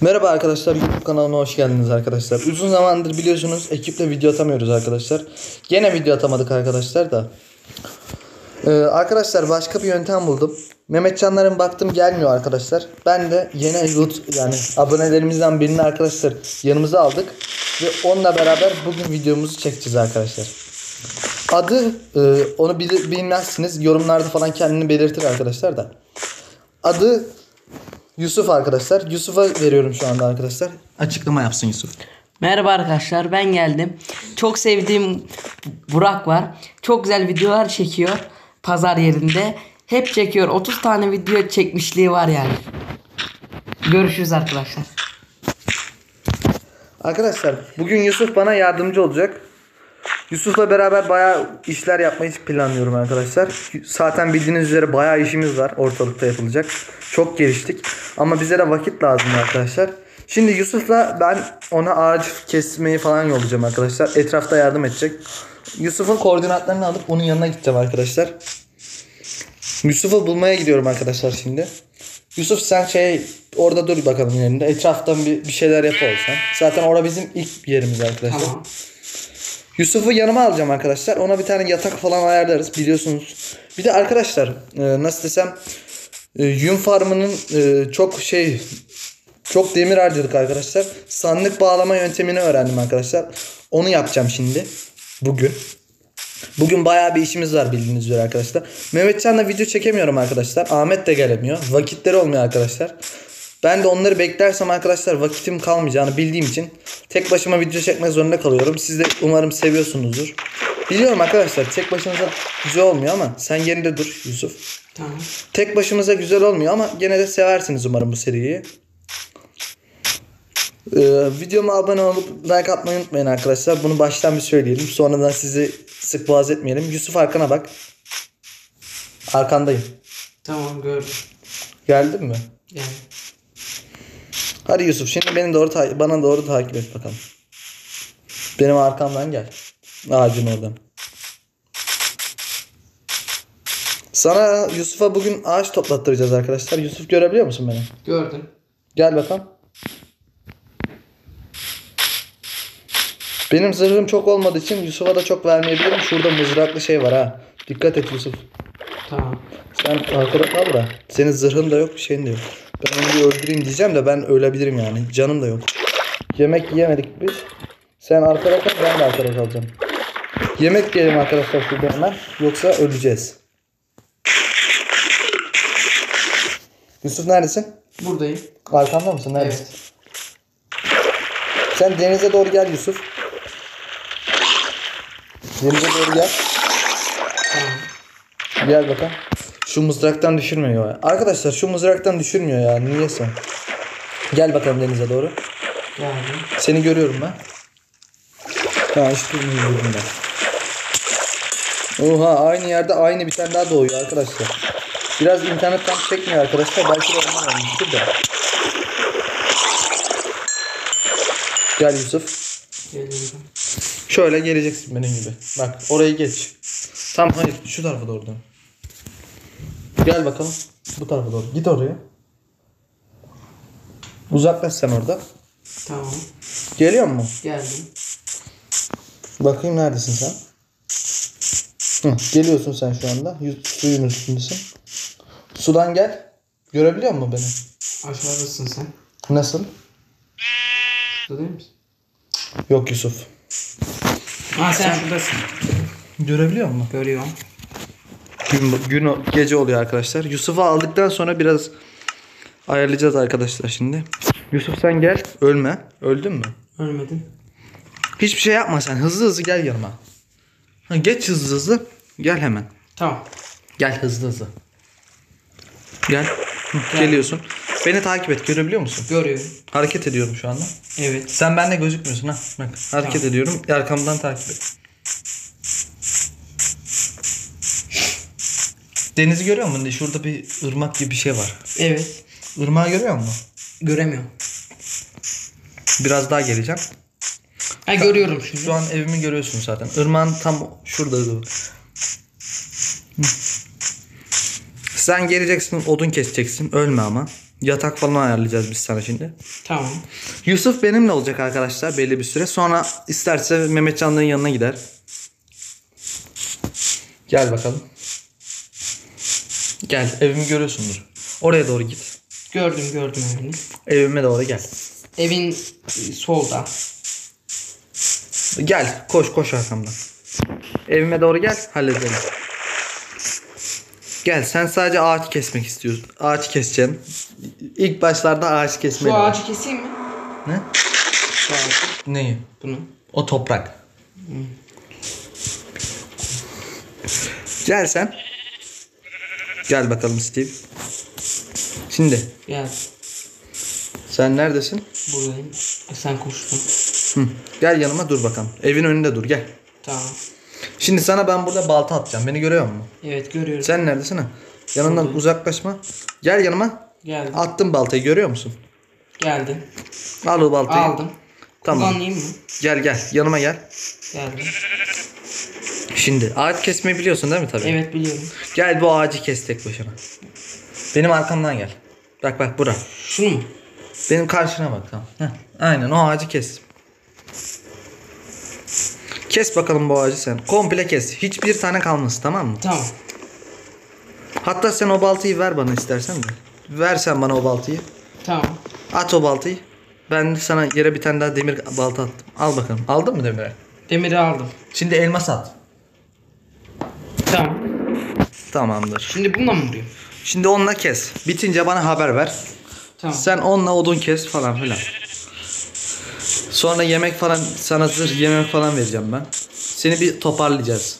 Merhaba arkadaşlar YouTube kanalıma hoş geldiniz arkadaşlar. Uzun zamandır biliyorsunuz ekiple video atamıyoruz arkadaşlar. Gene video atamadık arkadaşlar da. Ee, arkadaşlar başka bir yöntem buldum. Mehmetcanların baktım gelmiyor arkadaşlar. Ben de yeni YouTube yani abonelerimizden birini arkadaşlar yanımıza aldık. Ve onunla beraber bugün videomuzu çekeceğiz arkadaşlar. Adı e, onu bil- bilmezsiniz. Yorumlarda falan kendini belirtir arkadaşlar da. Adı Yusuf arkadaşlar. Yusuf'a veriyorum şu anda arkadaşlar. Açıklama yapsın Yusuf. Merhaba arkadaşlar ben geldim. Çok sevdiğim Burak var. Çok güzel videolar çekiyor. Pazar yerinde. Hep çekiyor. 30 tane video çekmişliği var yani. Görüşürüz arkadaşlar. Arkadaşlar bugün Yusuf bana yardımcı olacak. Yusuf'la beraber bayağı işler yapmayı planlıyorum arkadaşlar. Zaten bildiğiniz üzere bayağı işimiz var ortalıkta yapılacak. Çok geliştik. Ama bize de vakit lazım arkadaşlar. Şimdi Yusuf'la ben ona ağaç kesmeyi falan yollayacağım arkadaşlar. Etrafta yardım edecek. Yusuf'un koordinatlarını alıp onun yanına gideceğim arkadaşlar. Yusuf'u bulmaya gidiyorum arkadaşlar şimdi. Yusuf sen şey orada dur bakalım yerinde. Etraftan bir, bir şeyler yap olsan. Zaten orada bizim ilk yerimiz arkadaşlar. Tamam. Yusuf'u yanıma alacağım arkadaşlar. Ona bir tane yatak falan ayarlarız biliyorsunuz. Bir de arkadaşlar e, nasıl desem e, yün farmının e, çok şey çok demir harcadık arkadaşlar. Sandık bağlama yöntemini öğrendim arkadaşlar. Onu yapacağım şimdi. Bugün. Bugün bayağı bir işimiz var bildiğiniz üzere arkadaşlar. Mehmetcan'la video çekemiyorum arkadaşlar. Ahmet de gelemiyor. Vakitleri olmuyor arkadaşlar. Ben de onları beklersem arkadaşlar vakitim kalmayacağını bildiğim için tek başıma video çekmek zorunda kalıyorum. Siz de umarım seviyorsunuzdur. Biliyorum arkadaşlar tek başınıza güzel olmuyor ama sen yerinde dur Yusuf. Tamam. Tek başımıza güzel olmuyor ama gene de seversiniz umarım bu seriyi. Ee, videoma abone olup like atmayı unutmayın arkadaşlar. Bunu baştan bir söyleyelim. Sonradan sizi sık boğaz etmeyelim. Yusuf arkana bak. Arkandayım. Tamam gördüm. Geldin mi? Yani. Hadi Yusuf şimdi beni doğru ta- bana doğru takip et bakalım. Benim arkamdan gel. Ağacın oradan. Sana Yusuf'a bugün ağaç toplattıracağız arkadaşlar. Yusuf görebiliyor musun beni? Gördüm. Gel bakalım. Benim zırhım çok olmadığı için Yusuf'a da çok vermeyebilirim. Şurada mızraklı şey var ha. Dikkat et Yusuf. Tamam. Sen arkada kal da. Senin zırhın da yok, bir şeyin de yok. Ben onu bir öldüreyim diyeceğim de ben ölebilirim yani. Canım da yok. Yemek yiyemedik biz. Sen arkada kal, ben de arkada kalacağım. Yemek yiyelim arkadaşlar şurada hemen. Yoksa öleceğiz. Yusuf neredesin? Buradayım. Arkamda mısın? Neredesin? Evet. Sen denize doğru gel Yusuf. Denize doğru gel. Gel bakalım. Şu mızraktan düşürmüyor ya. Arkadaşlar şu mızraktan düşürmüyor ya. Niyeyse. Gel bakalım denize doğru. Geldim. Seni görüyorum ben. Ha işte gördüm ben. Oha aynı yerde aynı bir tane daha doğuyor arkadaşlar. Biraz internetten çekmiyor arkadaşlar. Belki de ondan olmuştur da. Gel Yusuf. Geliyorum. Şöyle geleceksin benim gibi. Bak orayı geç. Tam hayır şu tarafa doğru dön. Gel bakalım. Bu tarafa doğru. Git oraya. Uzaklaş sen orada. Tamam. Geliyor mu? Geldim. Bakayım neredesin sen? Hı, geliyorsun sen şu anda. Yüz- Suyun üstündesin. Sudan gel. Görebiliyor musun beni? Aşağıdasın sen. Nasıl? Şurada değil misin? Yok Yusuf. Ha sen şuradasın. Görebiliyor musun? Görüyorum. Gün, gün gece oluyor arkadaşlar. Yusuf'u aldıktan sonra biraz ayarlayacağız arkadaşlar şimdi. Yusuf sen gel. Ölme. Öldün mü? Ölmedin. Hiçbir şey yapma sen. Hızlı hızlı gel yanıma. Ha, geç hızlı hızlı. Gel hemen. Tamam. Gel hızlı hızlı. Gel. Hı, Geliyorsun. Beni takip et. Görebiliyor musun? Görüyorum. Hareket ediyorum şu anda. Evet. Sen bende gözükmüyorsun ha. Bak hareket Tamam. ediyorum. Arkamdan takip et. Denizi görüyor musun? Şurada bir ırmak gibi bir şey var. Evet. Irmağı görüyor musun? Göremiyorum. Biraz daha geleceğim. Ha görüyorum şimdi. Şu an evimi görüyorsun zaten. Irmağın tam şurada. Sen geleceksin odun keseceksin. Ölme ama. Yatak falan ayarlayacağız biz sana şimdi. Tamam. Yusuf benimle olacak arkadaşlar belli bir süre. Sonra isterse Mehmetcan'ların yanına gider. Gel bakalım. Gel evimi görüyorsundur. Oraya doğru git. Gördüm gördüm evini. Evime doğru gel. Evin solda. Gel koş koş arkamdan. Evime doğru gel halledelim. Gel sen sadece ağaç kesmek istiyorsun. Ağaç keseceksin. İlk başlarda ağaç kesmeli. Şu ağacı keseyim mi? Ne? Şu ağacı. Neyi? Bunu. O toprak. Gel sen. Gel bakalım Steve. Şimdi Gel. sen neredesin? Buradayım. E, Sen koştun. Hı. Gel yanıma dur bakalım. Evin önünde dur gel. Tamam. Şimdi sana ben burada balta atacağım. Beni görüyor musun? Evet görüyorum. Sen neredesin ha? Yanından uzaklaşma. Gel yanıma. Geldim. Attım baltayı görüyor musun? Geldim. Al o baltayı. Aldım. Tamam. Kullanayım mı? Gel gel yanıma gel. Geldim. Şimdi ağaç kesmeyi biliyorsun değil mi tabii? Evet biliyorum. Gel bu ağacı kes tek başına. Benim arkamdan gel. Bak bak bura. Şunu mu? Benim karşına bak tamam. Heh, aynen o ağacı kes. Kes bakalım bu ağacı sen. Komple kes. Hiçbir tane kalmasın tamam mı? Tamam. Hatta sen o baltayı ver bana istersen de. Ver sen bana o baltayı. Tamam. At o baltayı. Ben sana yere bir tane daha demir balta attım. Al bakalım. Aldın mı demiri? Demiri aldım. Şimdi elmas at. Tamam. Tamamdır. Şimdi bununla mı vuruyorum? Şimdi onunla kes. Bitince bana haber ver. Tamam. Sen onunla odun kes falan filan. Sonra yemek falan sana zırh yemek falan vereceğim ben. Seni bir toparlayacağız.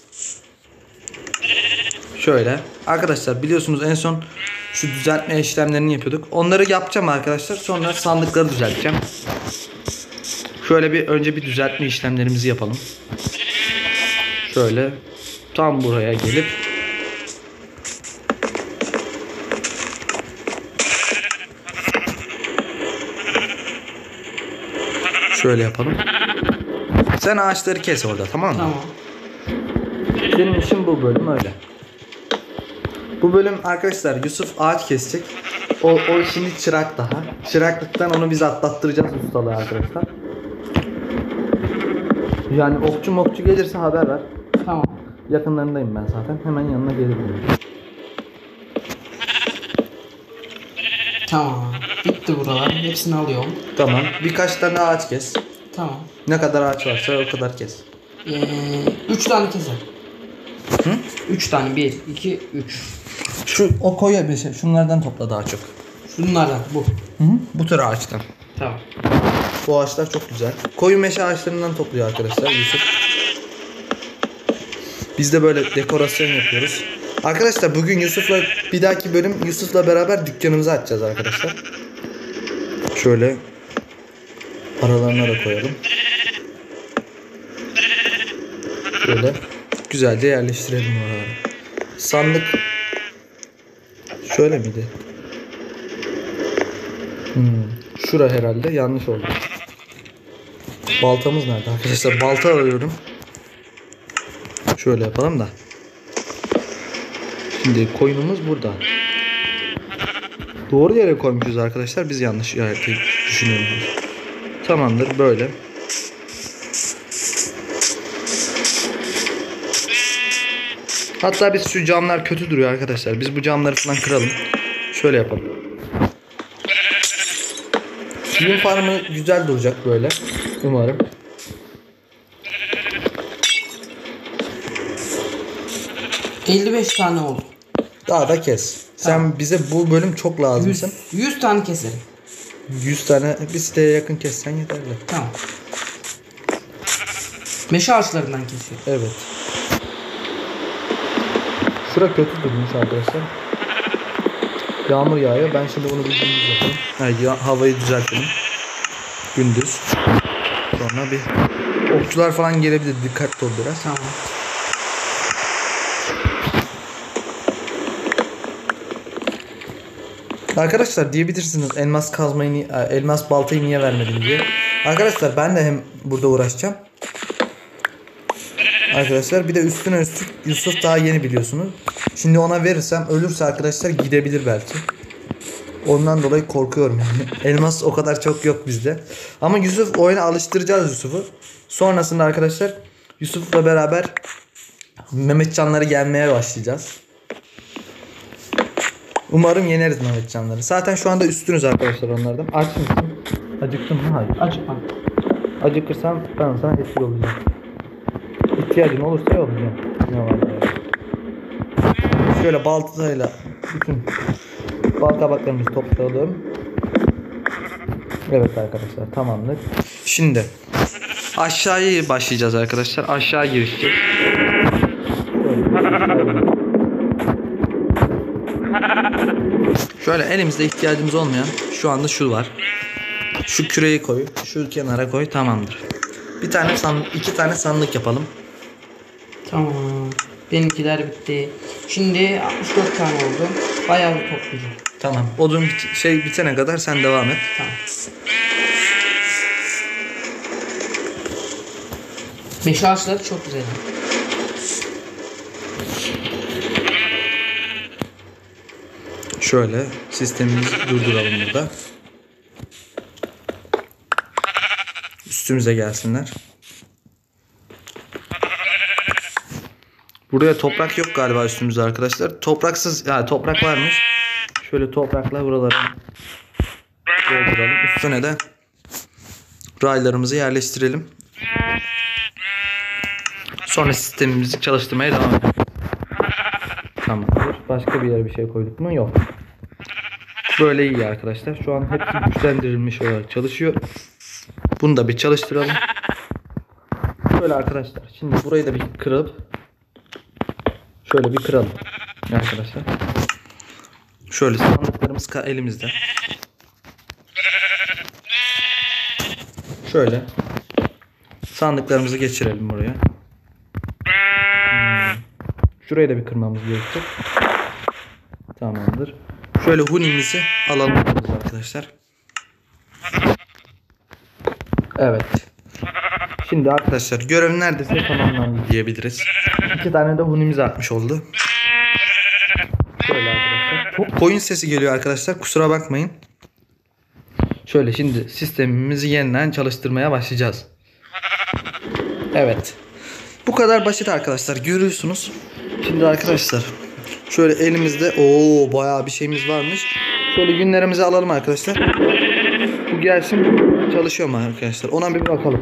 Şöyle. Arkadaşlar biliyorsunuz en son şu düzeltme işlemlerini yapıyorduk. Onları yapacağım arkadaşlar. Sonra sandıkları düzelteceğim. Şöyle bir önce bir düzeltme işlemlerimizi yapalım. Şöyle tam buraya gelip şöyle yapalım. Sen ağaçları kes orada tamam mı? Tamam. Senin işin bu bölüm öyle. Bu bölüm arkadaşlar Yusuf ağaç kesecek. O, o şimdi çırak daha. Çıraklıktan onu biz atlattıracağız ustalığa arkadaşlar. Yani okçu mokçu gelirse haber ver. Yakınlarındayım ben zaten. Hemen yanına gelirim. Tamam. Bitti buralar. Hepsini alıyorum. Tamam. Birkaç tane ağaç kes. Tamam. Ne kadar ağaç varsa o kadar kes. Ee, üç tane keser. Hı? Üç tane. Bir, iki, üç. Şu o koya bir şey. Şunlardan topla daha çok. Şunlardan bu. Hı hı. Bu tür ağaçtan. Tamam. Bu ağaçlar çok güzel. Koyu meşe ağaçlarından topluyor arkadaşlar Yusuf. Biz de böyle dekorasyon yapıyoruz. Arkadaşlar bugün Yusuf'la bir dahaki bölüm Yusuf'la beraber dükkanımızı açacağız arkadaşlar. Şöyle aralarına da koyalım. Şöyle güzelce yerleştirelim oraları. Sandık şöyle miydi? Hmm, şura herhalde yanlış oldu. Baltamız nerede arkadaşlar? Balta arıyorum. Şöyle yapalım da. Şimdi koyunumuz burada. Doğru yere koymuşuz arkadaşlar. Biz yanlış yere düşünüyoruz. Tamamdır böyle. Hatta biz şu camlar kötü duruyor arkadaşlar. Biz bu camları falan kıralım. Şöyle yapalım. Yün farmı güzel duracak böyle. Umarım. ...55 tane oldu. Daha da kes. Sen bize bu bölüm çok lazımsın. 100, 100 tane keserim. 100 tane bir siteye yakın kessen yeterli. Tamam. Meşe ağaçlarından kesiyorum. Evet. Şura kötü durmuş arkadaşlar. Yağmur yağıyor. Ben şimdi bunu bir gündüz yapayım. Ha, ya- havayı düzeltelim. Gündüz. Sonra bir okçular falan gelebilir. Dikkatli ol biraz. Tamam. Arkadaşlar diyebilirsiniz elmas kazmayı, e, elmas baltayı niye vermedin diye. Arkadaşlar ben de hem burada uğraşacağım. Arkadaşlar bir de üstüne üstlük Yusuf daha yeni biliyorsunuz. Şimdi ona verirsem ölürse arkadaşlar gidebilir belki. Ondan dolayı korkuyorum yani. Elmas o kadar çok yok bizde. Ama Yusuf oyuna alıştıracağız Yusuf'u. Sonrasında arkadaşlar Yusuf'la beraber Mehmetcanları gelmeye başlayacağız. Umarım yeneriz Mehmetcanları. Zaten şu anda üstünüz arkadaşlar onlardan. Aç mısın? Acıktın mı? Hayır. Acıkma. Acıkırsan ben sana esir olacağım. İhtiyacın olursa yollayacağım. Ne var ya? Şöyle baltayla bütün bal kabaklarımızı toplayalım. Evet arkadaşlar tamamdır. Şimdi aşağıya başlayacağız arkadaşlar. Aşağı girişeceğiz. Şöyle elimizde ihtiyacımız olmayan şu anda şu var. Şu küreyi koy, şu kenara koy tamamdır. Bir tane sandık, iki tane sandık yapalım. Tamam. Benimkiler bitti. Şimdi 64 tane oldu. Bayağı bir toplayacağım. Tamam. Odun bit- şey bitene kadar sen devam et. Tamam. Meşe ağaçları çok güzel. Şöyle sistemimizi durduralım burada. Üstümüze gelsinler. Buraya toprak yok galiba üstümüzde arkadaşlar. Topraksız, ya toprak varmış. Şöyle toprakla buraları dolduralım. Üstüne de raylarımızı yerleştirelim. Sonra sistemimizi çalıştırmaya devam edelim. Tamamdır. Başka bir yere bir şey koyduk mu? Yok. Böyle iyi arkadaşlar. Şu an hepsi güçlendirilmiş olarak çalışıyor. Bunu da bir çalıştıralım. Şöyle arkadaşlar. Şimdi burayı da bir kırıp şöyle bir kıralım. Arkadaşlar. Şöyle sandıklarımız elimizde. Şöyle sandıklarımızı geçirelim buraya. Hmm. Şurayı da bir kırmamız gerekecek. Tamamdır. Şöyle hunimizi alalım arkadaşlar. Evet. Şimdi arkadaşlar görev neredeyse tamamlandı diyebiliriz. İki tane de hunimiz artmış oldu. Şöyle arkadaşlar. Ko- koyun sesi geliyor arkadaşlar. Kusura bakmayın. Şöyle şimdi sistemimizi yeniden çalıştırmaya başlayacağız. Evet. Bu kadar basit arkadaşlar. Görüyorsunuz. Şimdi arkadaşlar şöyle elimizde o bayağı bir şeyimiz varmış. Şöyle günlerimizi alalım arkadaşlar. Bu gelsin çalışıyor mu arkadaşlar? Ona bir bakalım.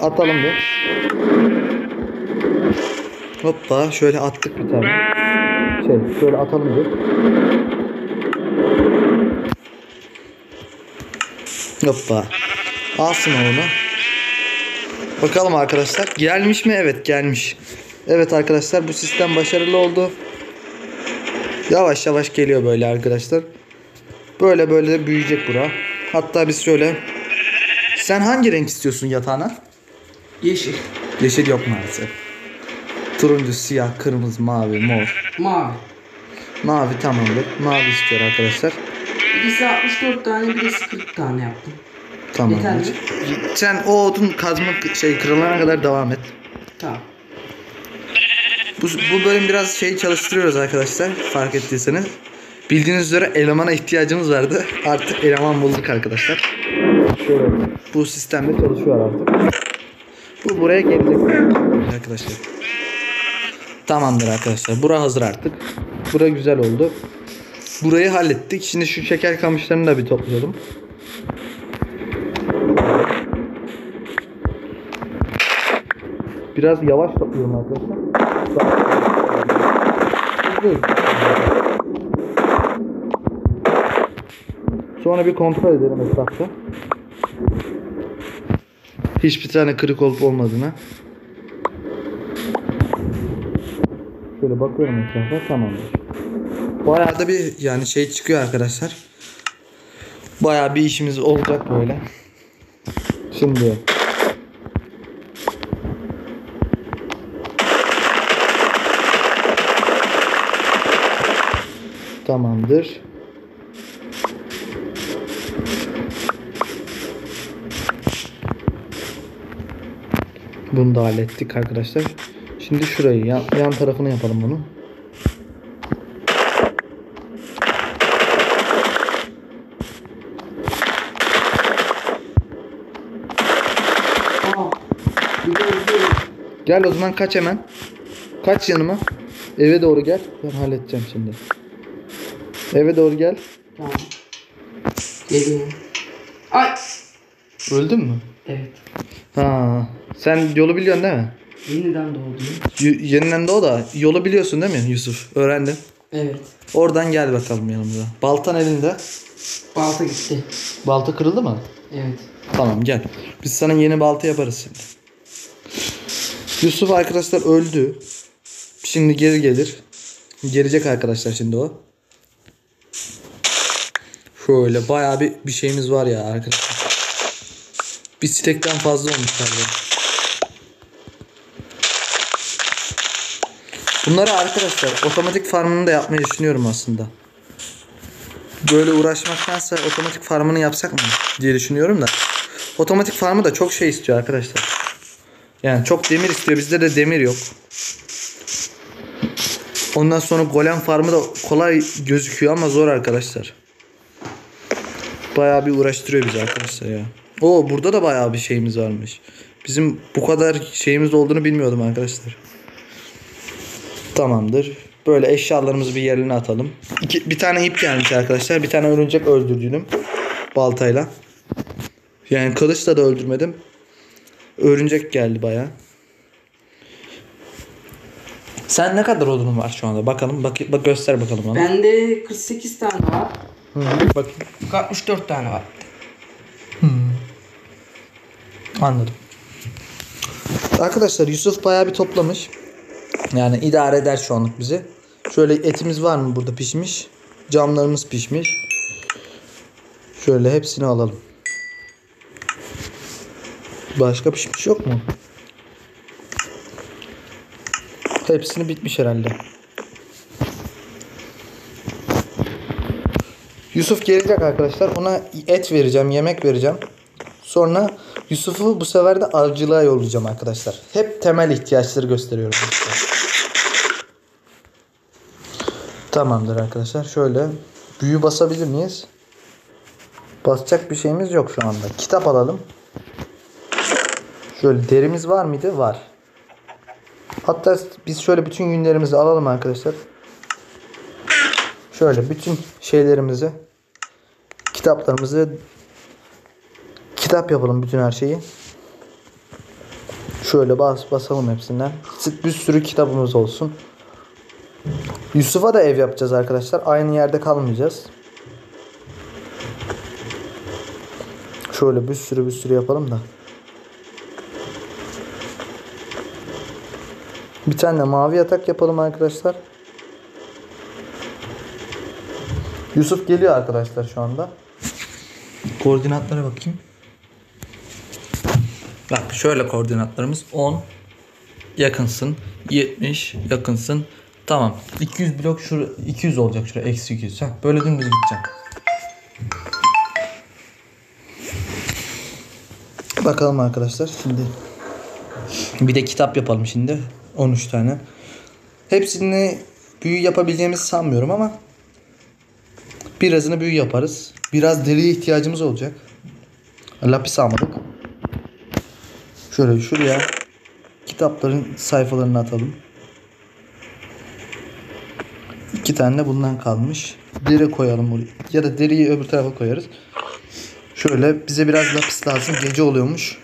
Atalım bir. Hoppa şöyle attık bir tane. Şey şöyle atalım bir. Hoppa. Alsın onu. Bakalım arkadaşlar. Gelmiş mi? Evet gelmiş. Evet arkadaşlar bu sistem başarılı oldu. Yavaş yavaş geliyor böyle arkadaşlar. Böyle böyle büyüyecek bura. Hatta biz şöyle. Sen hangi renk istiyorsun yatağına? Yeşil. Yeşil yok maalesef. Turuncu, siyah, kırmızı, mavi, mor. Mavi. Mavi tamamdır. Mavi istiyor arkadaşlar. Birisi 64 tane, birisi 40 tane yaptım. Yeterli. Sen o odun kazma şey kırılana kadar devam et. Tamam. Bu, bu bölüm biraz şey çalıştırıyoruz arkadaşlar. Fark ettiyseniz. Bildiğiniz üzere elemana ihtiyacımız vardı. Artık eleman bulduk arkadaşlar. Şöyle bu sistemde çalışıyor artık. Bu buraya gelecek arkadaşlar. Tamamdır arkadaşlar. Bura hazır artık. Bura güzel oldu. Burayı hallettik. Şimdi şu şeker kamışlarını da bir toplayalım. Biraz yavaş topluyorum arkadaşlar. Sonra bir kontrol edelim etrafta. Hiçbir tane kırık olup olmadığına. Şöyle bakıyorum etrafa tamamdır. Bayağı da bir yani şey çıkıyor arkadaşlar. Bayağı bir işimiz olacak böyle. Şimdi Tamamdır. Bunu da hallettik arkadaşlar. Şimdi şurayı yan, yan tarafını yapalım bunu. Gel o zaman kaç hemen. Kaç yanıma. Eve doğru gel. Ben halledeceğim şimdi. Eve doğru gel. Tamam. Geliyorum. Ay. Öldün mü? Evet. Ha. Sen yolu biliyorsun değil mi? Yeniden doğdum. Y- yeniden de o da. Yolu biliyorsun değil mi Yusuf? Öğrendin. Evet. Oradan gel bakalım yanımıza. Baltan elinde. Balta gitti. Balta kırıldı mı? Evet. Tamam gel. Biz sana yeni balta yaparız şimdi. Yusuf arkadaşlar öldü. Şimdi geri gelir. Gelecek arkadaşlar şimdi o. Şöyle bayağı bir, bir şeyimiz var ya arkadaşlar. Bir stekten fazla olmuş galiba. Bunları arkadaşlar otomatik farmını da yapmayı düşünüyorum aslında. Böyle uğraşmaktansa otomatik farmını yapsak mı diye düşünüyorum da. Otomatik farmı da çok şey istiyor arkadaşlar. Yani çok demir istiyor. Bizde de demir yok. Ondan sonra golem farmı da kolay gözüküyor ama zor arkadaşlar. Bayağı bir uğraştırıyor bizi arkadaşlar ya. Oo burada da bayağı bir şeyimiz varmış. Bizim bu kadar şeyimiz olduğunu bilmiyordum arkadaşlar. Tamamdır. Böyle eşyalarımızı bir yerine atalım. İki, bir tane ip gelmiş arkadaşlar. Bir tane örümcek öldürdüm. Baltayla. Yani kılıçla da öldürmedim. Örümcek geldi baya. Sen ne kadar odunun var şu anda? Bakalım. Bak, bak göster bakalım bana. Bende 48 tane var. Hı, bakayım. 64 tane var. Anladım. Arkadaşlar Yusuf bayağı bir toplamış. Yani idare eder şu anlık bizi. Şöyle etimiz var mı burada pişmiş? Camlarımız pişmiş. Şöyle hepsini alalım. Başka pişmiş yok mu? Hepsini bitmiş herhalde. Yusuf gelecek arkadaşlar. Ona et vereceğim, yemek vereceğim. Sonra Yusuf'u bu sefer de avcılığa yollayacağım arkadaşlar. Hep temel ihtiyaçları gösteriyorum. size. Tamamdır arkadaşlar. Şöyle büyü basabilir miyiz? Basacak bir şeyimiz yok şu anda. Kitap alalım. Şöyle derimiz var mıydı? Var. Hatta biz şöyle bütün yünlerimizi alalım arkadaşlar. Şöyle bütün şeylerimizi kitaplarımızı kitap yapalım bütün her şeyi. Şöyle bas basalım hepsinden. Bir sürü kitabımız olsun. Yusuf'a da ev yapacağız arkadaşlar. Aynı yerde kalmayacağız. Şöyle bir sürü bir sürü yapalım da. Bir tane de mavi yatak yapalım arkadaşlar. Yusuf geliyor arkadaşlar şu anda. Koordinatlara bakayım. Bak şöyle koordinatlarımız. 10 yakınsın. 70 yakınsın. Tamam. 200 blok şura 200 olacak şuraya. Eksi 200 Heh, böyle dümdüz gideceğim. Bakalım arkadaşlar. Şimdi bir de kitap yapalım şimdi. 13 tane. Hepsini büyü yapabileceğimizi sanmıyorum ama birazını büyü yaparız biraz deriye ihtiyacımız olacak lapis almadık Şöyle şuraya kitapların sayfalarını atalım. İki tane bundan kalmış. Deri koyalım buraya. Ya da deriyi öbür tarafa koyarız. Şöyle bize biraz lapis lazım. Gece oluyormuş.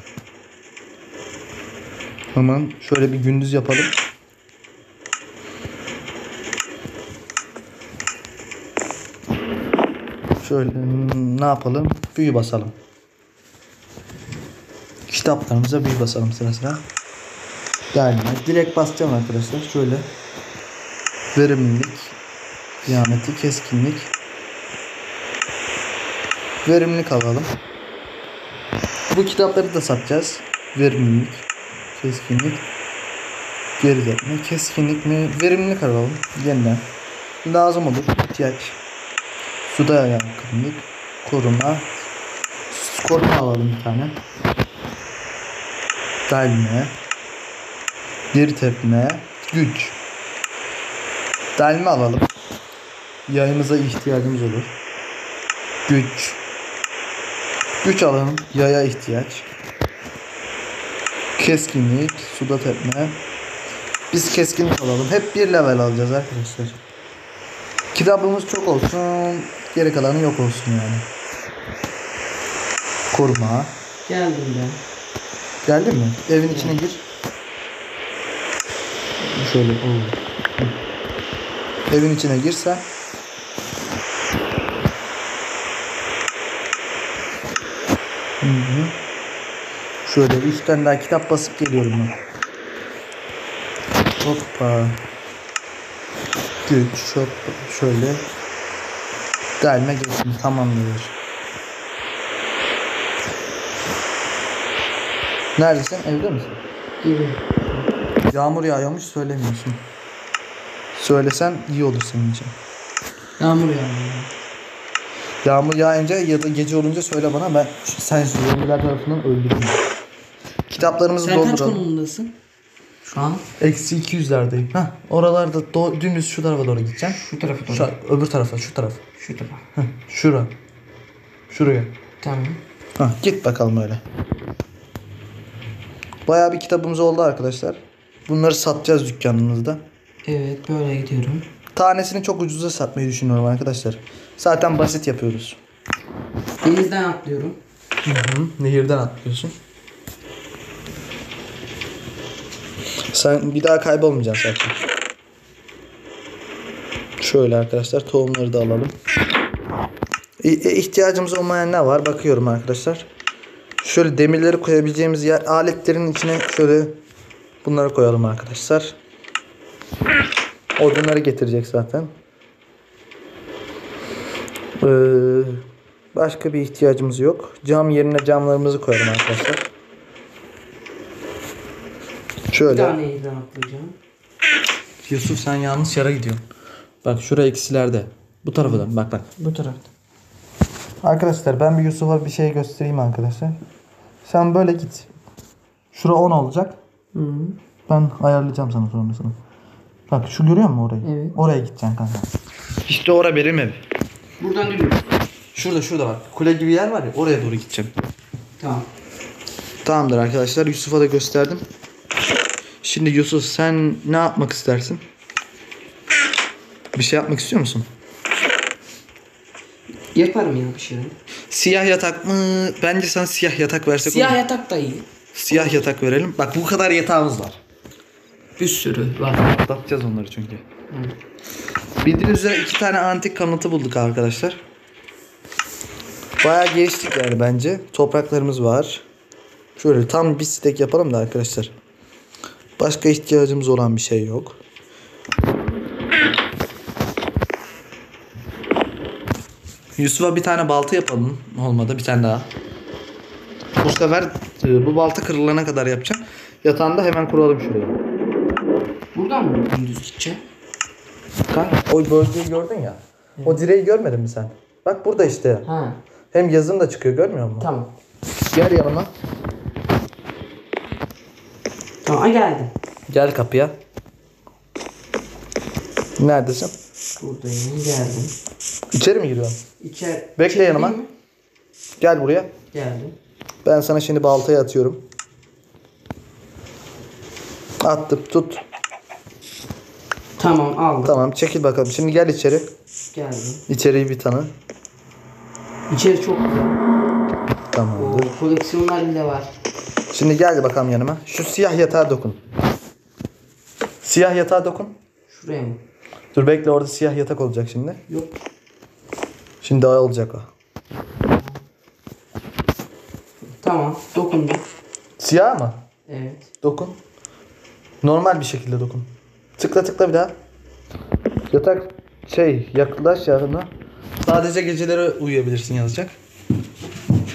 Hemen şöyle bir gündüz yapalım. Şöyle hmm, ne yapalım? Büyü basalım. Kitaplarımıza büyü basalım sıra sıra. Yani direkt basacağım arkadaşlar. Şöyle verimlilik, kıyameti, keskinlik. Verimlilik alalım. Bu kitapları da satacağız. Verimlilik, keskinlik, geriletme, keskinlik mi? Verimlilik alalım. Yeniden. Lazım olur. ihtiyaç. Suda yakınlık, koruma. Koruma alalım bir tane. Delme. Deri tepme. Güç. Delme alalım. Yayımıza ihtiyacımız olur. Güç. Güç alalım. Yaya ihtiyaç. Keskinlik, suda tepme. Biz keskinlik alalım. Hep bir level alacağız arkadaşlar. Kitabımız çok olsun. Geri kalanı yok olsun yani. Koruma. Geldim ben. Geldin mi? Evin içine gir. Şöyle. Evin içine girsen. Hı hı. Şöyle üç tane daha kitap basıp geliyorum ben. Hoppa. Güç, hop, şöyle. Delme geçtim tamamlıyor. Neredesin? Evde misin? Gibi. Yağmur yağıyormuş söylemiyorsun. Söylesen iyi olur senin için. Yağmur yağıyor. Yağmur yağınca ya da gece olunca söyle bana ben sen zombiler tarafından öldürürüm. Kitaplarımızı Sen kaç dolduralım. konumundasın? Şu an Eksi 200'lerdeyim. Hah oralarda do- dümdüz şu tarafa doğru gideceğim. şu tarafa doğru. Şu, öbür tarafa şu taraf. Şu tarafa. Hah, şura. Şuraya. Tamam. Hah, git bakalım öyle. Bayağı bir kitabımız oldu arkadaşlar. Bunları satacağız dükkanımızda. Evet böyle gidiyorum. Tanesini çok ucuza satmayı düşünüyorum arkadaşlar. Zaten basit yapıyoruz. Denizden atlıyorum. Hı hı. Nehirden atlıyorsun. Sen bir daha kaybolmayacaksın zaten. Şöyle arkadaşlar tohumları da alalım. E, ihtiyacımız olmayan ne var? Bakıyorum arkadaşlar. Şöyle demirleri koyabileceğimiz yer aletlerin içine şöyle bunları koyalım arkadaşlar. Odunları getirecek zaten. Ee, başka bir ihtiyacımız yok. Cam yerine camlarımızı koyalım arkadaşlar. Bir Şöyle. daha nehirden atlayacağım. Yusuf sen yanlış yere gidiyorsun. Bak şuraya eksilerde. Bu tarafa dön. Bak bak. Bu tarafta. Arkadaşlar ben bir Yusuf'a bir şey göstereyim arkadaşlar. Sen böyle git. Şura 10 olacak. Hı -hı. Ben ayarlayacağım sana sonrasını. Bak şu görüyor musun orayı? Evet. Oraya gideceksin kanka. İşte ora benim ev. Buradan dönüyoruz. Şurada şurada bak. Kule gibi yer var ya oraya doğru gideceğim. Tamam. Tamamdır arkadaşlar. Yusuf'a da gösterdim. Şimdi Yusuf sen ne yapmak istersin? Bir şey yapmak istiyor musun? Yaparım ya bir şey. Siyah yatak mı? Bence sana siyah yatak versek Siyah olur. yatak da iyi. Siyah yatak verelim. Bak bu kadar yatağımız var. Bir sürü var. Atlatacağız onları çünkü. Bildiğiniz üzere iki tane antik kanıtı bulduk arkadaşlar. Bayağı geliştik yani bence. Topraklarımız var. Şöyle tam bir stek yapalım da arkadaşlar. Başka ihtiyacımız olan bir şey yok. Yusuf'a bir tane balta yapalım. Olmadı bir tane daha. Bu sefer e, bu balta kırılana kadar yapacağım. Yatağını da hemen kuralım şuraya. Buradan mı dümdüz gideceğim? Kanka o bölgeyi gördün ya. O direği görmedin mi sen? Bak burada işte. Ha. Hem yazın da çıkıyor görmüyor musun? Tamam. Gel yanıma. Tamam ha, geldim. Gel kapıya. Neredesin? Buradayım geldim. İçeri mi giriyorsun? İçer... Bekle içeri yanıma. mi? Gel buraya. Geldim. Ben sana şimdi baltayı atıyorum. Attım tut. Tamam aldım. Tamam çekil bakalım. Şimdi gel içeri. Geldim. İçeriği bir tanı. İçeri çok güzel. Tamamdır. Oo, koleksiyonlar bile var. Şimdi gel bakalım yanıma. Şu siyah yatağa dokun. Siyah yatağa dokun. Şuraya mı? Dur bekle orada siyah yatak olacak şimdi. Yok. Şimdi daha olacak o. Tamam. Dokundum. Siyah mı? Evet. Dokun. Normal bir şekilde dokun. Tıkla tıkla bir daha. Yatak şey yaklaş yanına. Sadece geceleri uyuyabilirsin yazacak.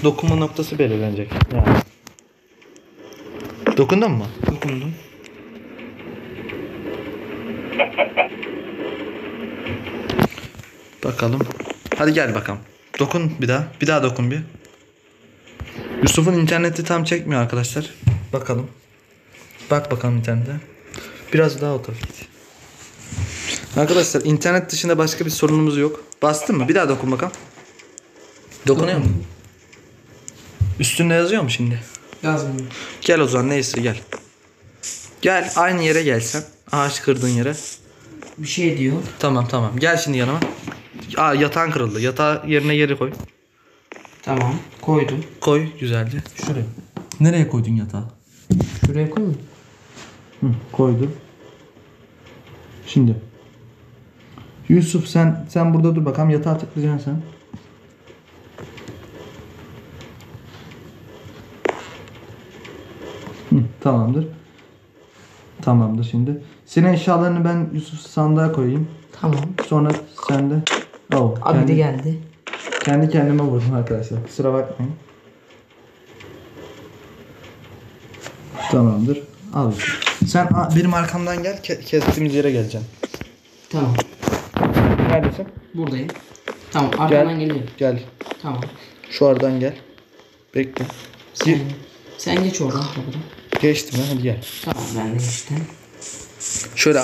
Dokunma noktası belirlenecek. Yani. Dokundun mu? Dokundum. Bakalım. Hadi gel bakalım. Dokun bir daha. Bir daha dokun bir. Yusuf'un interneti tam çekmiyor arkadaşlar. Bakalım. Bak bakalım internete. Biraz daha o tarafa git. Arkadaşlar internet dışında başka bir sorunumuz yok. Bastın mı? Bir daha dokun bakalım. Dokunuyor mu? Üstünde yazıyor mu şimdi? Yazmıyor. Gel o zaman neyse gel. Gel aynı yere gelsen. Ağaç kırdığın yere. Bir şey diyor. Tamam tamam. Gel şimdi yanıma. Aa yatağın kırıldı. Yatağı yerine yeri koy. Tamam. Koydum. Koy güzelce. Şuraya. Nereye koydun yatağı? Şuraya koy mu? Hı, koydum. Şimdi. Yusuf sen sen burada dur bakalım yatağa tıklayacaksın sen. tamamdır. Tamamdır şimdi. Senin eşyalarını ben Yusuf sandığa koyayım. Tamam. Sonra sen de... Oh, Abi kendi, de geldi. kendi kendime vurdum arkadaşlar. Kusura bakmayın. Tamamdır. Al. Sen a, benim arkamdan gel. Ke- kestiğimiz yere geleceksin. Tamam. Neredesin? Buradayım. Tamam arkadan geliyor. Gel. Tamam. Şu aradan gel. Bekle. Sen, sen geç oradan kapıdan. Geçtim ben hadi gel. Tamam ben de geçtim. Şöyle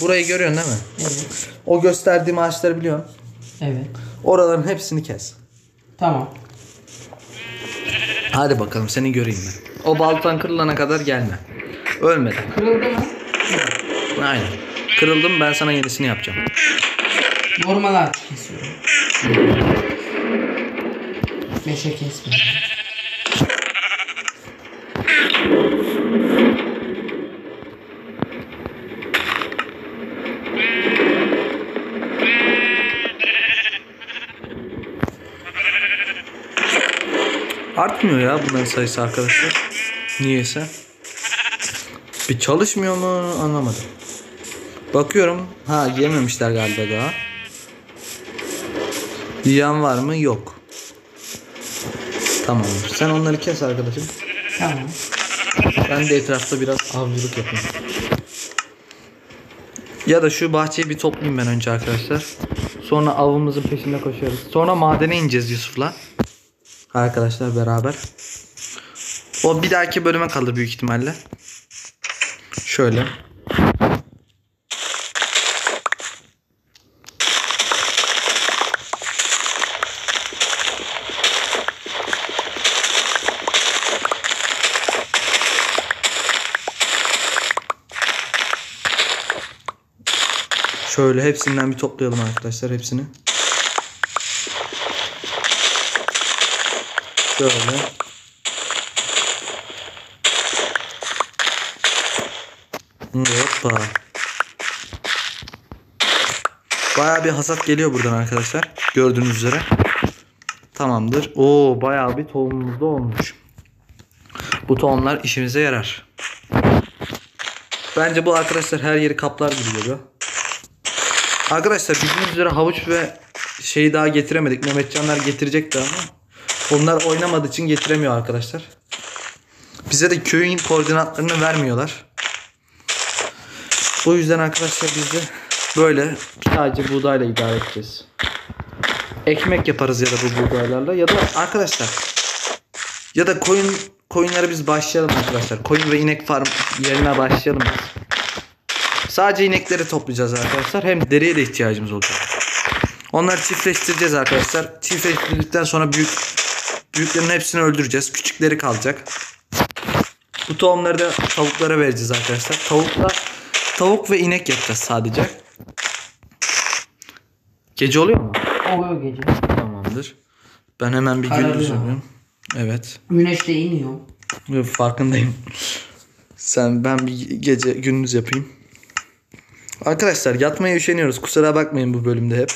burayı görüyorsun değil mi? Evet. O gösterdiğim ağaçları biliyorsun. Evet. Oraların hepsini kes. Tamam. Hadi bakalım seni göreyim ben. O baltan kırılana kadar gelme. Ölmeden. Kırıldı mı? Aynen. Kırıldım ben sana yenisini yapacağım. Normal ağaç kesiyorum. Meşe kesmiyorum. Artmıyor ya bunların sayısı arkadaşlar. Niyeyse. Bir çalışmıyor mu anlamadım. Bakıyorum. Ha yememişler galiba daha. Yiyen var mı? Yok. Tamamdır. Sen onları kes arkadaşım. Tamam. Ben de etrafta biraz avcılık yapayım. Ya da şu bahçeyi bir toplayayım ben önce arkadaşlar. Sonra avımızın peşinde koşuyoruz. Sonra madene ineceğiz Yusuf'la. Arkadaşlar beraber. O bir dahaki bölüme kalır büyük ihtimalle. Şöyle. Şöyle hepsinden bir toplayalım arkadaşlar hepsini. Şöyle. Hoppa. Bayağı bir hasat geliyor buradan arkadaşlar. Gördüğünüz üzere. Tamamdır. Oo bayağı bir tohumumuz da olmuş. Bu tohumlar işimize yarar. Bence bu arkadaşlar her yeri kaplar gibi geliyor. Arkadaşlar bildiğiniz üzere havuç ve şeyi daha getiremedik. Mehmetcanlar getirecekti ama onlar oynamadığı için getiremiyor arkadaşlar. Bize de köyün koordinatlarını vermiyorlar. Bu yüzden arkadaşlar biz de böyle sadece buğdayla idare edeceğiz. Ekmek yaparız ya da bu buğdaylarla ya da arkadaşlar ya da koyun koyunları biz başlayalım arkadaşlar. Koyun ve inek farm yerine başlayalım biz. Sadece inekleri toplayacağız arkadaşlar. Hem deriye de ihtiyacımız olacak. Onları çiftleştireceğiz arkadaşlar. Çiftleştirdikten sonra büyük büyüklerin hepsini öldüreceğiz. Küçükleri kalacak. Bu tohumları da tavuklara vereceğiz arkadaşlar. Tavukla tavuk ve inek yapacağız sadece. Gece oluyor mu? Oluyor gece. Tamamdır. Ben hemen bir Kararıyor. gündüz yapıyorum. Evet. Güneş de iniyor. Yok, Farkındayım. Sen ben bir gece gündüz yapayım. Arkadaşlar yatmaya üşeniyoruz. Kusura bakmayın bu bölümde hep.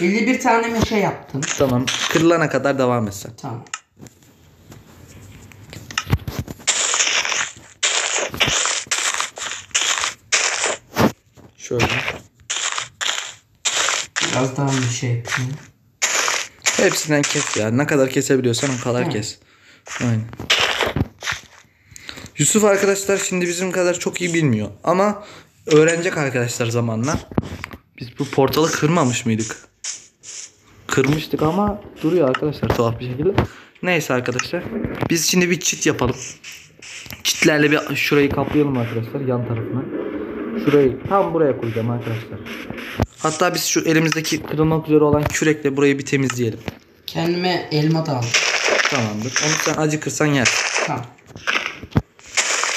51 tane meşe yaptım. Tamam. Kırılana kadar devam etsen. Tamam. Şöyle. Biraz daha meşe yapayım. Hepsinden kes ya. Ne kadar kesebiliyorsan o kadar Hı. kes. Aynen. Yusuf arkadaşlar şimdi bizim kadar çok iyi bilmiyor. Ama öğrenecek arkadaşlar zamanla. Biz bu portalı kırmamış mıydık? Kırmıştık ama duruyor arkadaşlar tuhaf bir şekilde. Neyse arkadaşlar. Biz şimdi bir çit yapalım. Çitlerle bir şurayı kaplayalım arkadaşlar yan tarafına. Şurayı tam buraya koyacağım arkadaşlar. Hatta biz şu elimizdeki kırılmak üzere olan kürekle burayı bir temizleyelim. Kendime elma da aldım. Tamamdır. Onu sen acıkırsan yer. Tamam.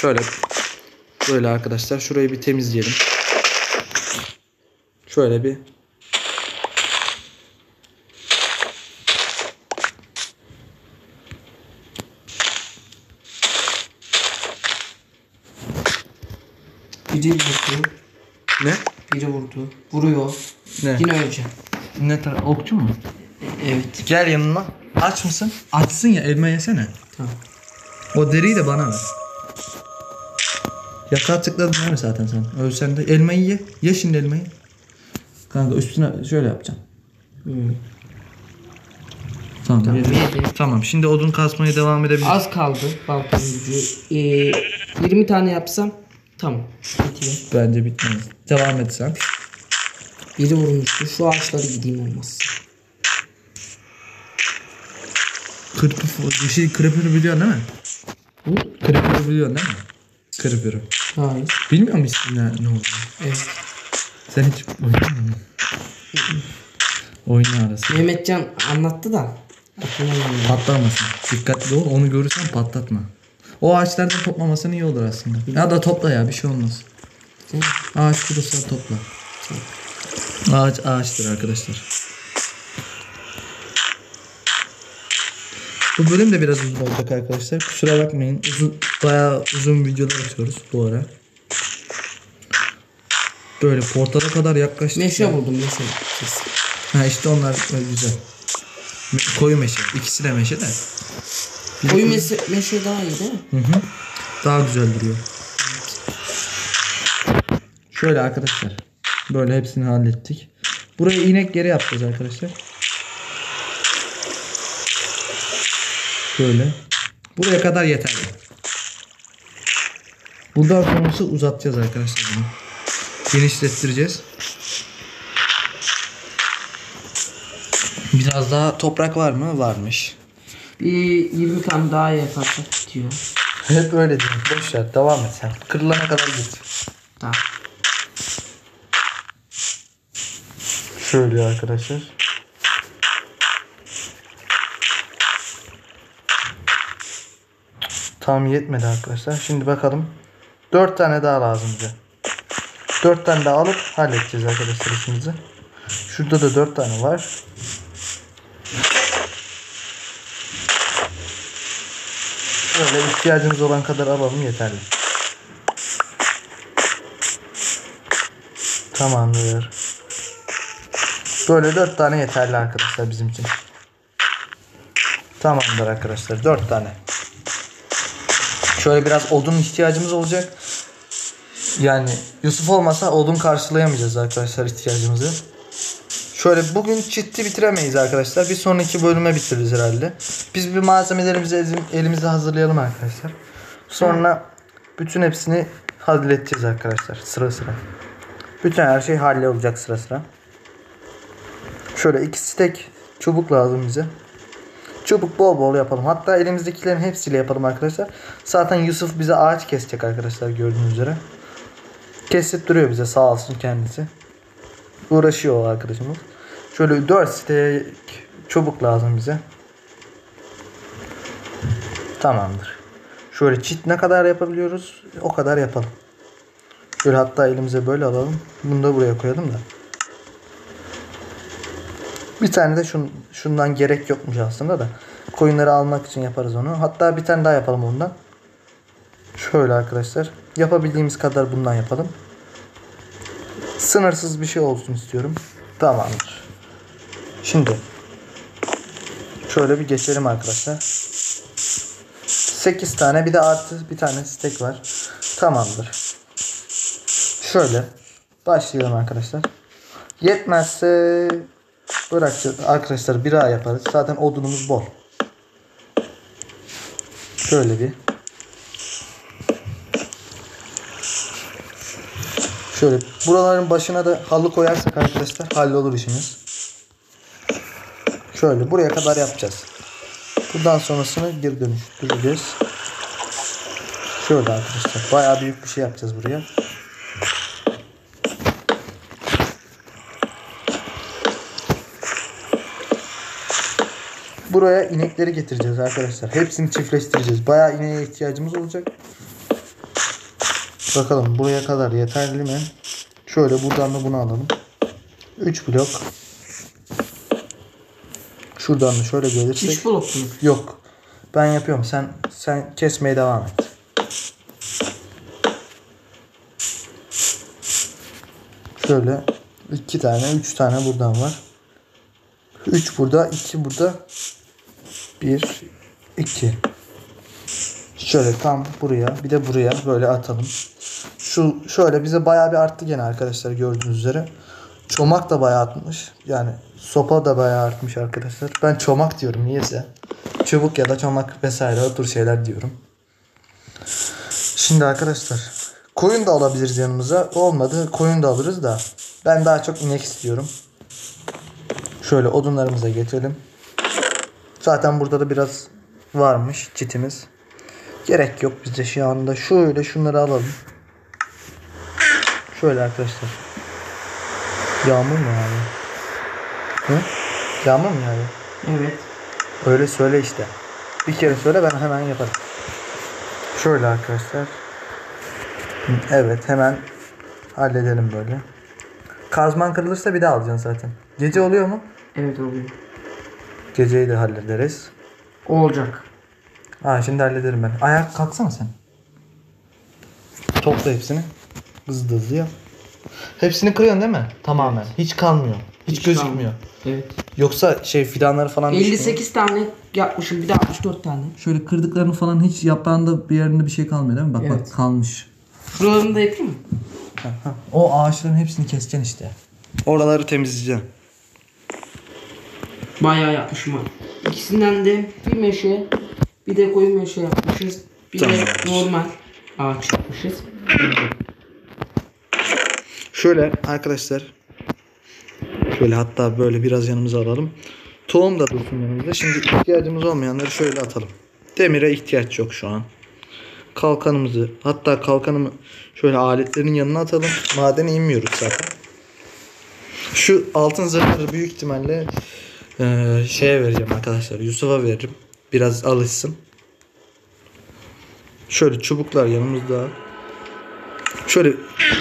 Şöyle böyle arkadaşlar şurayı bir temizleyelim. Şöyle bir Biri vurdu. ne? Biri vurdu. Vuruyor. Ne? Yine öleceğim. Ne taraf? Okçu mu? Evet. Gel yanıma. Aç mısın? Açsın ya elma yesene. Tamam. O deriyi de bana ver. Yatağa tıkladın değil mi zaten sen? Ölsen de elmayı ye. Ye şimdi elmayı. Kanka üstüne şöyle yapacağım. Hmm. Tamam. Tamam. Tamam. Şimdi odun kasmaya devam edebiliriz. Az kaldı baltanın gücü. Ee, 20 tane yapsam tamam. Bitiyor. Bence bitmez. Devam et sen. Biri vurmuştu. Şu ağaçları gideyim olmaz. Kırpı, bir şey kırpırı biliyorsun değil mi? Hı? Kırpırı biliyorsun değil mi? Kırpırı. Hayır. Bilmiyor musun ismi ne, olduğunu? Evet. Sen hiç oynadın mı? Oyna arası. Mehmetcan anlattı da. Patlamasın. Dikkatli ol. Onu görürsen patlatma. O ağaçlardan toplamasın iyi olur aslında. Ya da topla ya bir şey olmaz. Ağaç kurursa topla. Ağaç ağaçtır arkadaşlar. Bu bölüm de biraz uzun olacak arkadaşlar. Kusura bakmayın. Uzun, bayağı uzun videolar atıyoruz bu ara. Böyle portala kadar yaklaştık. Meşe buldum meşe. Ha işte onlar güzel. Koyu meşe. İkisi de meşe de. Koyu meşe, meşe daha iyi değil mi? Hı hı. Daha güzel duruyor. Şöyle arkadaşlar. Böyle hepsini hallettik. Burayı inek yeri yapacağız arkadaşlar. Böyle. Buraya kadar yeterli. Buradan sonrası uzatacağız arkadaşlar bunu. Genişlettireceğiz. Biraz daha toprak var mı? Varmış. Bir 20 tane daha yaparsak bitiyor. Hep öyle diyorum. Boş ver. Devam et sen. Kırılana kadar git. Tamam. Şöyle arkadaşlar. Tam yetmedi arkadaşlar. Şimdi bakalım. 4 tane daha lazım bize. 4 tane daha alıp halledeceğiz arkadaşlar işimizi. Şurada da 4 tane var. Böyle ihtiyacımız olan kadar alalım yeterli. Tamamdır. Böyle 4 tane yeterli arkadaşlar bizim için. Tamamdır arkadaşlar 4 tane. Şöyle biraz odun ihtiyacımız olacak. Yani Yusuf olmasa odun karşılayamayacağız arkadaşlar ihtiyacımızı. Şöyle bugün çitti bitiremeyiz arkadaşlar. Bir sonraki bölüme bitiririz herhalde. Biz bir malzemelerimizi elim- elimizde hazırlayalım arkadaşlar. Sonra bütün hepsini halledeceğiz arkadaşlar sıra sıra. Bütün her şey hallolacak sıra sıra. Şöyle iki stek çubuk lazım bize. Çubuk bol bol yapalım. Hatta elimizdekilerin hepsiyle yapalım arkadaşlar. Zaten Yusuf bize ağaç kesecek arkadaşlar gördüğünüz üzere. Kesip duruyor bize sağ olsun kendisi. Uğraşıyor o arkadaşımız. Şöyle 4 stek çubuk lazım bize. Tamamdır. Şöyle çit ne kadar yapabiliyoruz? O kadar yapalım. Şöyle hatta elimize böyle alalım. Bunu da buraya koyalım da. Bir tane de şun, şundan gerek yokmuş aslında da. Koyunları almak için yaparız onu. Hatta bir tane daha yapalım ondan. Şöyle arkadaşlar. Yapabildiğimiz kadar bundan yapalım. Sınırsız bir şey olsun istiyorum. Tamamdır. Şimdi şöyle bir geçelim arkadaşlar. 8 tane bir de artı bir tane stek var. Tamamdır. Şöyle başlayalım arkadaşlar. Yetmezse bırakacağız arkadaşlar bir daha yaparız. Zaten odunumuz bol. Şöyle bir. Şöyle buraların başına da halı koyarsak arkadaşlar hallolur işimiz. Şöyle buraya kadar yapacağız. Buradan sonrasını geri dönüştüreceğiz. Şöyle arkadaşlar bayağı büyük bir şey yapacağız buraya. Buraya inekleri getireceğiz arkadaşlar. Hepsini çiftleştireceğiz. Bayağı ineğe ihtiyacımız olacak. Bakalım buraya kadar yeterli mi? Şöyle buradan da bunu alalım. 3 blok. Şuradan da şöyle gelirsek. Üç blok mu? Yok. Ben yapıyorum. Sen sen kesmeye devam et. Şöyle iki tane, üç tane buradan var. Üç burada, iki burada. Bir, iki. Şöyle tam buraya, bir de buraya böyle atalım. Şu şöyle bize bayağı bir arttı gene arkadaşlar gördüğünüz üzere. Çomak da bayağı artmış. Yani sopa da bayağı artmış arkadaşlar. Ben çomak diyorum niyeyse. Çubuk ya da çomak vesaire o tür şeyler diyorum. Şimdi arkadaşlar koyun da alabiliriz yanımıza. Olmadı koyun da alırız da. Ben daha çok inek istiyorum. Şöyle odunlarımıza getirelim. Zaten burada da biraz varmış çitimiz. Gerek yok bize şu anda. Şöyle şunları alalım. Şöyle arkadaşlar. Yağmur mu yağıyor? Hı? Yağmur mu yağıyor? Evet. Öyle söyle işte. Bir kere söyle ben hemen yaparım. Şöyle arkadaşlar. Evet hemen halledelim böyle. Kazman kırılırsa bir daha alacaksın zaten. Gece oluyor mu? Evet oluyor. Geceyi de hallederiz. Olacak. Ha şimdi hallederim ben. Ayak kalksana sen. Topla hepsini. Hızlı hızlı yap. Hepsini kırıyorsun değil mi? Tamamen. Hiç kalmıyor. Hiç, gözükmüyor. Evet. Yoksa şey fidanları falan düşmüyor. 58 tane yapmışım bir de 64 tane. Şöyle kırdıklarını falan hiç yaprağında bir yerinde bir şey kalmıyor değil mi? Bak Evet. bak kalmış. Şuralarını da yapayım mı? O ağaçların hepsini keseceksin işte. Oraları temizleyeceksin. Bayağı yapmışım ha. İkisinden de bir meşe bir de koyu meşe yapmışız. Bir de normal ağaç yapmışız. Şöyle arkadaşlar. Şöyle hatta böyle biraz yanımıza alalım. Tohum da dursun yanımızda. Şimdi ihtiyacımız olmayanları şöyle atalım. Demire ihtiyaç yok şu an. Kalkanımızı hatta kalkanımı şöyle aletlerin yanına atalım. Madene inmiyoruz zaten. Şu altın zırhları büyük ihtimalle eee, şeye vereceğim arkadaşlar. Yusuf'a veririm. Biraz alışsın. Şöyle çubuklar yanımızda. Şöyle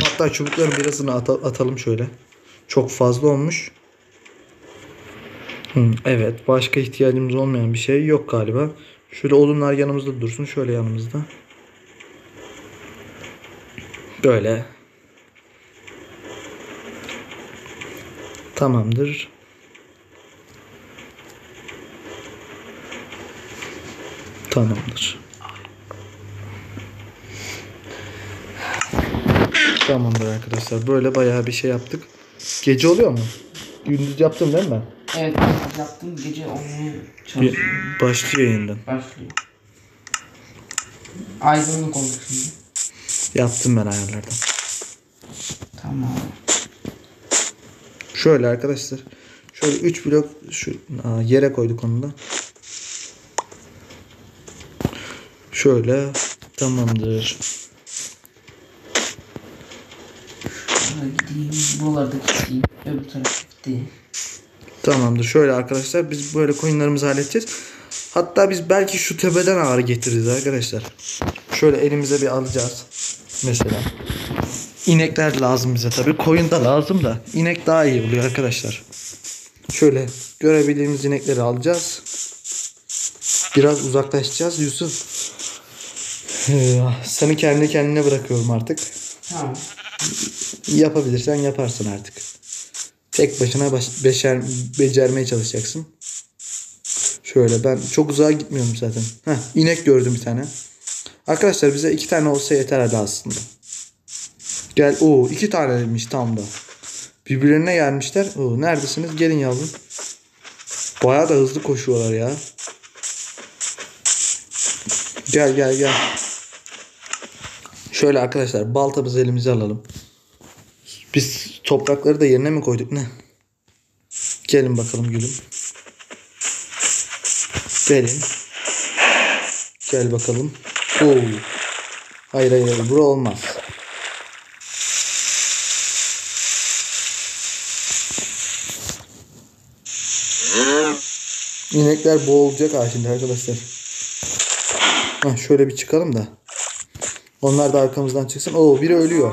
hatta çubukların birazını ata- atalım şöyle. Çok fazla olmuş. Hı, evet başka ihtiyacımız olmayan bir şey yok galiba. Şöyle odunlar yanımızda dursun. Şöyle yanımızda. Böyle. Tamamdır. Tamamdır. Tamamdır arkadaşlar. Böyle bayağı bir şey yaptık. Gece oluyor mu? Gündüz yaptım değil mi? Evet yaptım gece olmaya Bir çalışıyorum. başlıyor yeniden. Başlıyor. Aydınlık oldu şimdi. Yaptım ben ayarlardan. Tamam. Şöyle arkadaşlar. Şöyle 3 blok şu aa, yere koyduk onu da. Şöyle tamamdır. Şöyle gideyim. Buraları da keseyim. Öbür taraf bitti. Tamamdır. Şöyle arkadaşlar biz böyle koyunlarımızı halledeceğiz. Hatta biz belki şu tepeden ağrı getiririz arkadaşlar. Şöyle elimize bir alacağız. Mesela. İnekler lazım bize tabii. Koyun da lazım da. İnek daha iyi oluyor arkadaşlar. Şöyle görebildiğimiz inekleri alacağız. Biraz uzaklaşacağız. Yusuf. Ee, Seni kendi kendine bırakıyorum artık. Tamam. Yapabilirsen yaparsın artık. Tek başına baş, beşer, becermeye çalışacaksın. Şöyle ben çok uzağa gitmiyorum zaten. Heh, inek gördüm bir tane. Arkadaşlar bize iki tane olsa yeter hadi aslında. Gel. o iki taneymiş tam da. Birbirlerine gelmişler. Oo, neredesiniz? Gelin yavrum. Baya da hızlı koşuyorlar ya. Gel gel gel. Şöyle arkadaşlar baltamızı elimize alalım. Biz toprakları da yerine mi koyduk ne? Gelin bakalım gülüm. Gelin. Gel bakalım. Oo. Hayır hayır hayır bura olmaz. İnekler boğulacak ha şimdi arkadaşlar. Heh, şöyle bir çıkalım da. Onlar da arkamızdan çıksın. Oo biri ölüyor.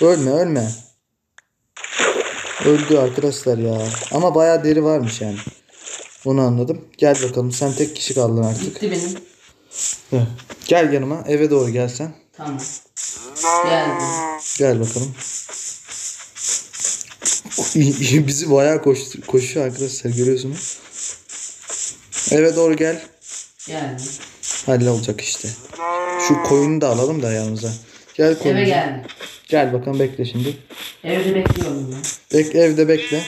Ölme ölme. Öldü arkadaşlar ya. Ama bayağı deri varmış yani. Onu anladım. Gel bakalım sen tek kişi kaldın artık. Gitti benim. Heh. Gel yanıma eve doğru gelsen. Tamam. Geldim. Gel bakalım. Bizi bayağı koş, koşuyor arkadaşlar görüyorsunuz. Eve doğru gel. Geldim. Hallolacak işte. Şu koyunu da alalım da yanımıza. Gel Eve koyunu. geldim. Gel bakalım bekle şimdi. Evde bekliyorum ben. Bek evde bekle.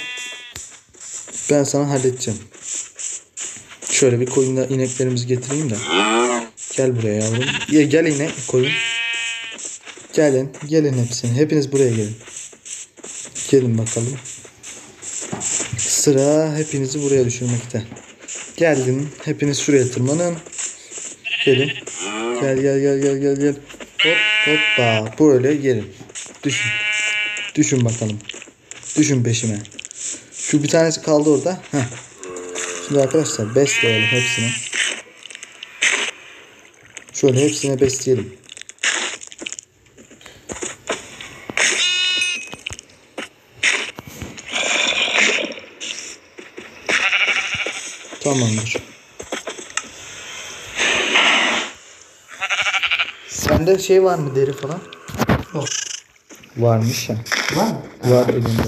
Ben sana halledeceğim. Şöyle bir koyunda ineklerimizi getireyim de. Gel buraya yavrum. Ye, gel inek koyun. Gelin. Gelin hepsini. Hepiniz buraya gelin. Gelin bakalım. Sıra hepinizi buraya düşürmekte. Geldin. Hepiniz şuraya tırmanın. Gelin. Gel gel gel gel gel gel. Hop hoppa. Böyle gelin. Düşün. Düşün bakalım. Düşün peşime. Şu bir tanesi kaldı orada. Heh. Şimdi arkadaşlar besleyelim hepsini. Şöyle hepsine besleyelim. Tamamdır. Sende şey var mı deri falan? Yok. Varmış ya. Var mı? Var elinde.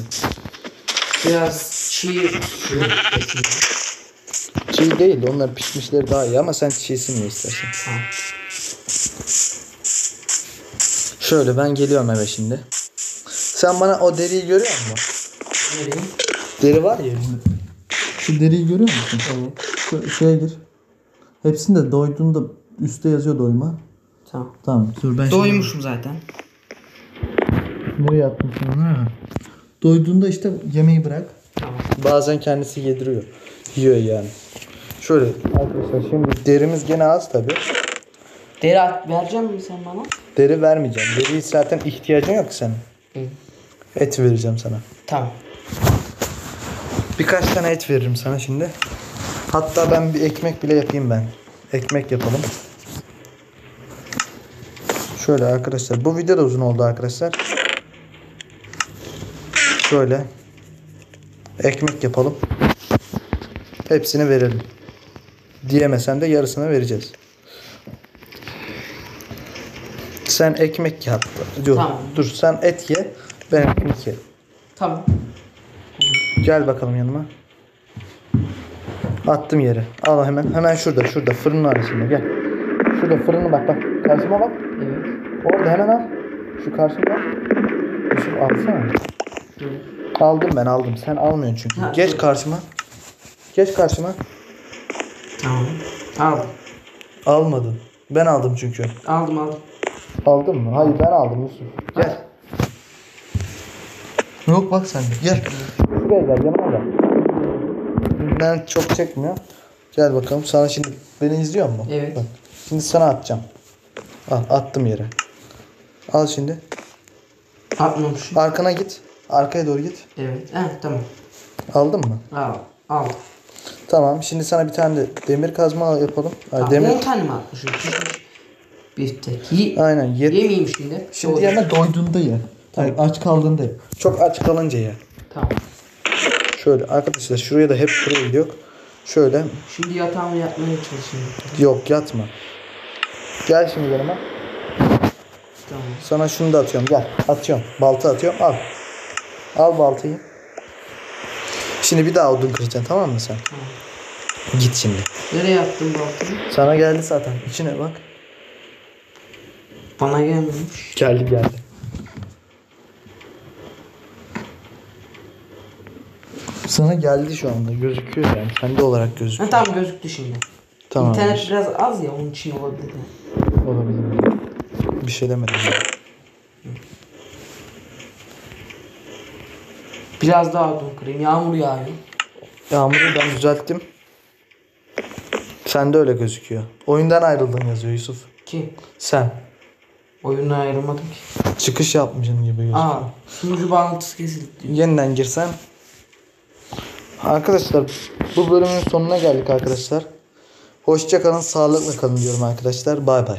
Biraz çiğ. Çiğ değil onlar pişmişleri daha iyi ama sen çiğsini ye istersen. Tamam. Şöyle ben geliyorum eve şimdi. Sen bana o deriyi görüyor musun? Nereye? Deri var ya. Şu deriyi görüyor musun? Evet. Şu, şuraya gir. Hepsinde doyduğunda üstte yazıyor doyma. Tamam. Tamam dur ben Doymuşum zaten. şimdi nereye attım sonra? Ha. Doyduğunda işte yemeği bırak. Tamam. Bazen kendisi yediriyor. Yiyor yani. Şöyle arkadaşlar şimdi derimiz gene az tabi. Deri at, verecek misin sen bana? Deri vermeyeceğim. Deri zaten ihtiyacın yok ki senin. Hı. Et vereceğim sana. Tamam. Birkaç tane et veririm sana şimdi. Hatta ben bir ekmek bile yapayım ben. Ekmek yapalım. Şöyle arkadaşlar. Bu video da uzun oldu arkadaşlar. Şöyle. Ekmek yapalım. Hepsini verelim. Diyemesen de yarısını vereceğiz. Sen ekmek yap. Dur, Tamam. dur sen et ye. Ben ekmek ye. Tamam. Gel bakalım yanıma. Attım yere. Al hemen. Hemen şurada. Şurada. Fırının arasında. Gel. Şurada fırını bak bak. Karşıma bak. Evet. Orada hemen al. Şu karşımda. Yusuf alsana. Dur. Aldım ben aldım. Sen almıyorsun çünkü. Ha, Geç karşıma. Geç karşıma. Tamam. Aldım. Almadın. Ben aldım çünkü. Aldım aldım. Aldın mı? Hayır ben aldım Yusuf. Gel. Yok bak sen de. Gel. Şuraya gel yanıma gel. Ben çok çekmiyor. Gel bakalım. Sana şimdi beni izliyor mu? Evet. Bak. Şimdi sana atacağım. Al attım yere. Al şimdi. Atmamışım. Arkana git. Arkaya doğru git. Evet. Heh, tamam. Aldın mı? Al. Aldım. Tamam. Şimdi sana bir tane de demir kazma yapalım. Ay, Tamam. demir. 10 tane mi atmışım? Bir tek. Ye Aynen. Yet- Yemeyeyim şimdi. Şimdi Doğru. yerine doyduğunda ye. Hayır, aç kaldığında ye. Çok aç kalınca ye. Tamam. Şöyle arkadaşlar şuraya da hep buraya gidiyor. Şöyle. Şimdi yatağımı yapmaya çalışıyorum. Yok yatma. Gel şimdi yanıma. Tamam. Sana şunu da atıyorum. Gel. Atıyorum. Balta atıyorum. Al. Al baltayı. Şimdi bir daha odun kıracaksın tamam mı sen? Tamam. Git şimdi. Nereye attın baltayı? Sana geldi zaten. İçine bak. Bana gelmemiş. Geldi geldi. Sana geldi şu anda. Gözüküyor yani. Sende olarak gözüküyor. Ha, tamam gözüktü şimdi. Tamam. İnternet biraz az ya onun için olabilir. Olabilir. Bir şey demedim. Biraz daha odun kırayım. Yağmur yağıyor. Yağmuru ben düzelttim. Sende öyle gözüküyor. Oyundan ayrıldın yazıyor Yusuf. Ki Sen. oyundan ayrılmadım ki. Çıkış yapmışsın gibi gözüküyor. Aa sunucu bağlantısı kesildi diyor. Yeniden girsen. Arkadaşlar bu bölümün sonuna geldik arkadaşlar. Hoşça kalın, sağlıkla kalın diyorum arkadaşlar. Bay bay.